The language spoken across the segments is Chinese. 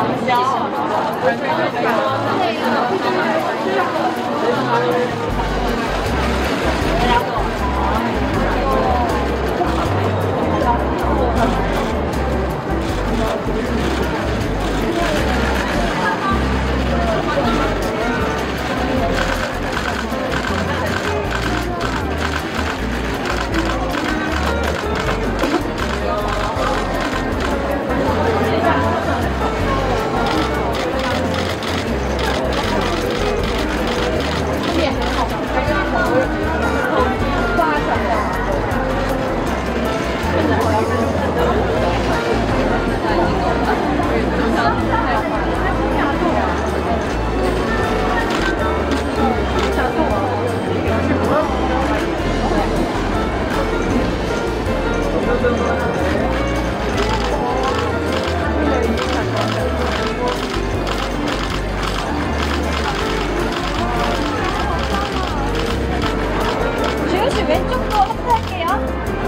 好。 왼쪽도 확대할게요.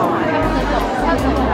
哦，他不能走，他不能。